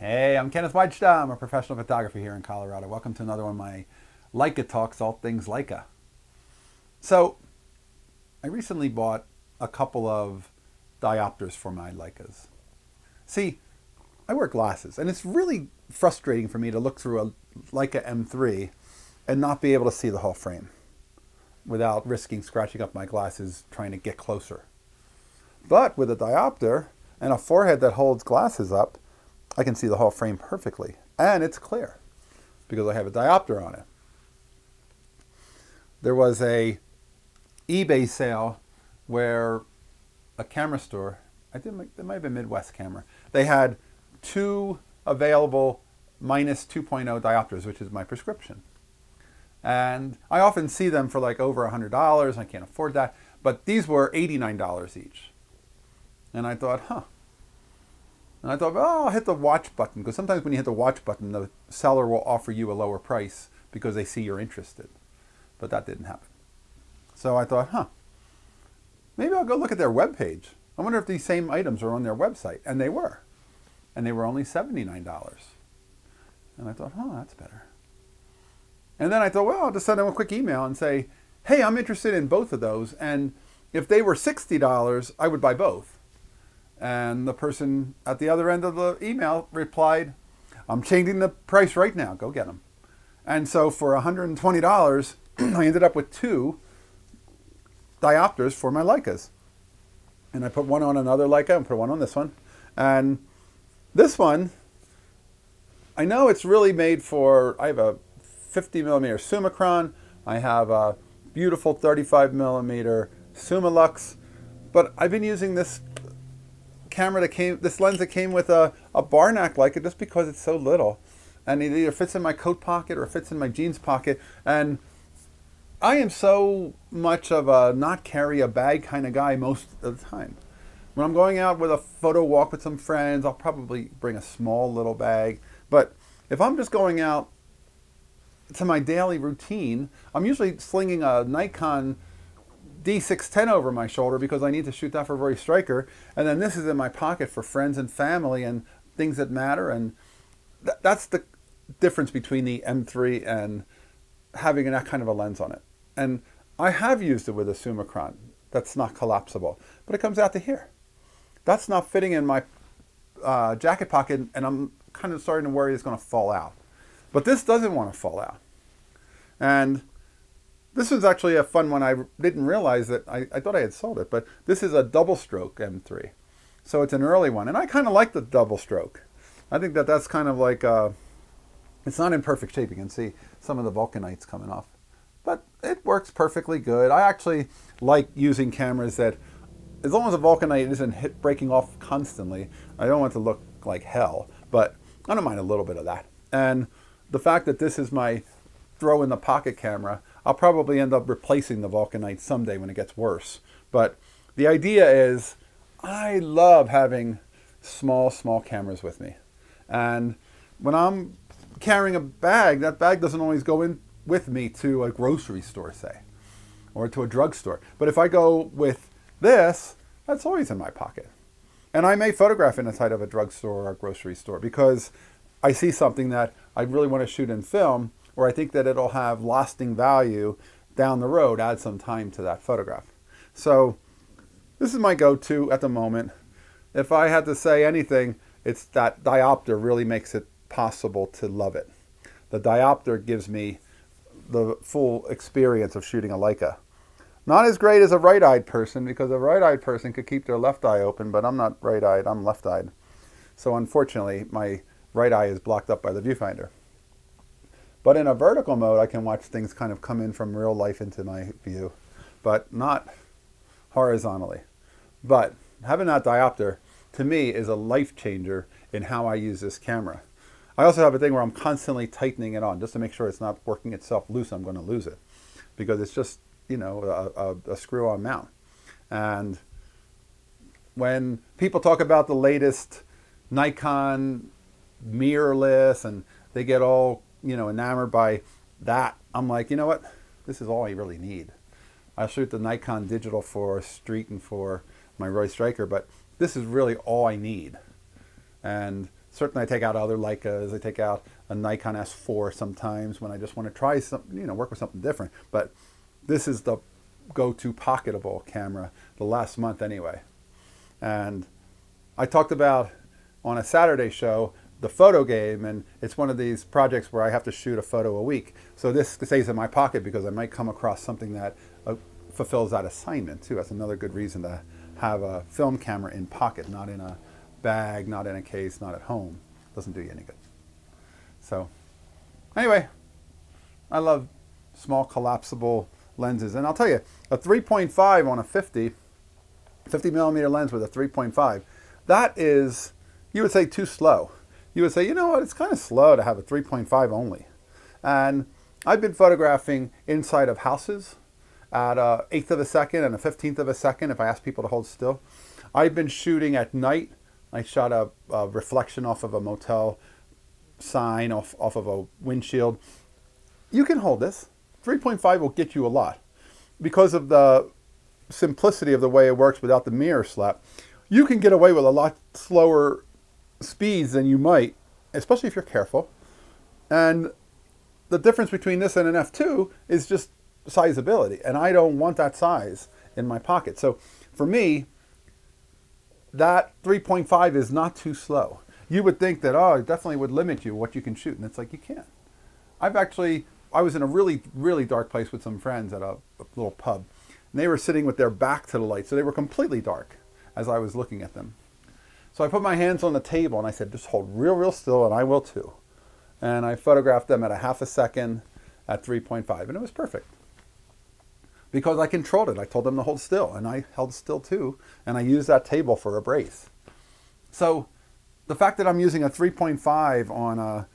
Hey, I'm Kenneth Wajda. I'm a professional photographer here in Colorado. Welcome to another one of my Leica Talks, all things Leica. So, I recently bought a couple of diopters for my Leicas. See, I wear glasses, and it's really frustrating for me to look through a Leica M3 and not be able to see the whole frame without risking scratching up my glasses trying to get closer. But with a diopter and a forehead that holds glasses up, I can see the whole frame perfectly. And it's clear because I have a diopter on it. There was a eBay sale where a camera store, I think it might have been Midwest Camera, they had two available minus 2.0 diopters, which is my prescription. And I often see them for like over $100. I can't afford that. But these were $89 each. And I thought, huh. And I thought, oh, I'll hit the watch button. Because sometimes when you hit the watch button, the seller will offer you a lower price because they see you're interested. But that didn't happen. So I thought, huh, maybe I'll go look at their webpage. I wonder if these same items are on their website. And they were. And they were only $79. And I thought, oh, that's better. And then I thought, well, I'll just send them a quick email and say, hey, I'm interested in both of those. And if they were $60, I would buy both. And the person at the other end of the email replied, I'm changing the price right now. Go get them. And so for $120, I ended up with two diopters for my Leicas. And I put one on another Leica and put one on this one. And this one, I know it's really made for, I have a 50 millimeter Summicron. I have a beautiful 35 millimeter Summilux, but I've been using this camera that came, this lens that came with a, a Barnack Leica just because it's so little. And it either fits in my coat pocket or fits in my jeans pocket. And I am so much of a not carry a bag kind of guy most of the time. When I'm going out with a photo walk with some friends, I'll probably bring a small little bag. But if I'm just going out to my daily routine, I'm usually slinging a Nikon D610 over my shoulder because I need to shoot that for Roy Stryker. And then this is in my pocket for friends and family and things that matter. And th that's the difference between the M3 and having that kind of a lens on it. And I have used it with a Summicron that's not collapsible, but it comes out to here. That's not fitting in my uh, jacket pocket, and I'm kind of starting to worry it's going to fall out. But this doesn't want to fall out. And this was actually a fun one. I didn't realize that I, I thought I had sold it, but this is a double stroke M3. So it's an early one. And I kind of like the double stroke. I think that that's kind of like, uh, it's not in perfect shape. You can see some of the vulcanites coming off. But it works perfectly good. I actually like using cameras that, as long as the vulcanite isn't hit breaking off constantly, I don't want to look like hell. But I don't mind a little bit of that. And the fact that this is my throw in the pocket camera, I'll probably end up replacing the Vulcanite someday when it gets worse. But the idea is I love having small, small cameras with me. And when I'm carrying a bag, that bag doesn't always go in with me to a grocery store, say, or to a drugstore. But if I go with this, that's always in my pocket. And I may photograph inside of a drugstore or a grocery store because I see something that I really want to shoot in film, or I think that it'll have lasting value down the road, add some time to that photograph. So this is my go-to at the moment. If I had to say anything, it's that diopter really makes it possible to love it. The diopter gives me the full experience of shooting a Leica. Not as great as a right-eyed person because a right-eyed person could keep their left eye open, but I'm not right-eyed, I'm left-eyed. So unfortunately, my right eye is blocked up by the viewfinder. But in a vertical mode, I can watch things kind of come in from real life into my view, but not horizontally. But having that diopter, to me, is a life changer in how I use this camera. I also have a thing where I'm constantly tightening it on just to make sure it's not working itself loose. I'm going to lose it because it's just, you know, a, a, a screw-on mount. And when people talk about the latest Nikon mirrorless and they get all, you know, enamored by that. I'm like, you know what? This is all I really need. I shoot the Nikon digital for street and for my Roy Stryker, but this is really all I need. And certainly I take out other Leicas. I take out a Nikon S4 sometimes when I just want to try something, you know, work with something different. But this is the go-to pocketable camera the last month anyway. And I talked about on a Saturday show the photo game, and it's one of these projects where I have to shoot a photo a week. So this stays in my pocket because I might come across something that uh, fulfills that assignment too. That's another good reason to have a film camera in pocket, not in a bag, not in a case, not at home. Doesn't do you any good. So anyway, I love small collapsible lenses. And I'll tell you, a 3.5 on a 50, 50 millimeter lens with a 3.5, that is, you would say too slow. You would say, you know what, it's kind of slow to have a 3.5 only. And I've been photographing inside of houses at a eighth of a second and a fifteenth of a second if I ask people to hold still. I've been shooting at night. I shot a, a reflection off of a motel sign off, off of a windshield. You can hold this. 3.5 will get you a lot because of the simplicity of the way it works without the mirror slap. You can get away with a lot slower speeds than you might, especially if you're careful. And the difference between this and an F2 is just sizeability. And I don't want that size in my pocket. So for me, that 3.5 is not too slow. You would think that, oh, it definitely would limit you what you can shoot. And it's like, you can't. I've actually I was in a really, really dark place with some friends at a, a, little pub. And they were sitting with their back to the light, so they were completely dark as I was looking at them. So I put my hands on the table and I said, just hold real, real still, and I will too. And I photographed them at a half a second at 3.5, and it was perfect. Because I controlled it. I told them to hold still, and I held still too, and I used that table for a brace. So the fact that I'm using a 3.5 on a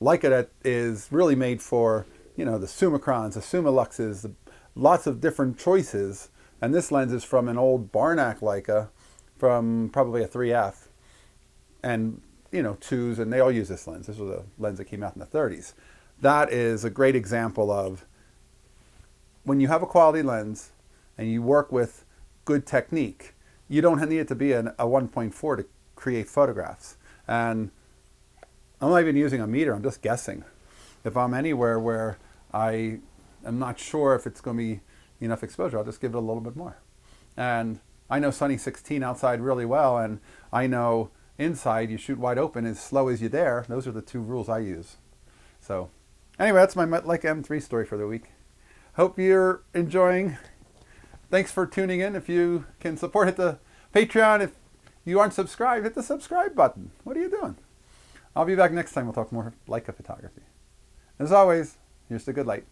Leica that is really made for you know, the Summicrons, the Summiluxes, lots of different choices. And this lens is from an old Barnack Leica from probably a 3F and, you know, twos, and they all use this lens. This was a lens that came out in the 30s. That is a great example of when you have a quality lens and you work with good technique, you don't need it to be an, a 1.4 to create photographs. And I'm not even using a meter, I'm just guessing. If I'm anywhere where I am not sure if it's going to be enough exposure. I'll just give it a little bit more. And I know Sunny 16 outside really well, and I know inside you shoot wide open as slow as you dare. Those are the two rules I use. So anyway, that's my Leica M3 story for the week. Hope you're enjoying. Thanks for tuning in. If you can support, hit the Patreon. If you aren't subscribed, hit the subscribe button. What are you doing? I'll be back next time. We'll talk more Leica photography. As always, Here's the good light.